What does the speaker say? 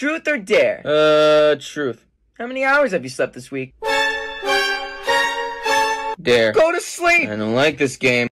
Truth or dare? Uh, truth. How many hours have you slept this week? Dare. Go to sleep! I don't like this game.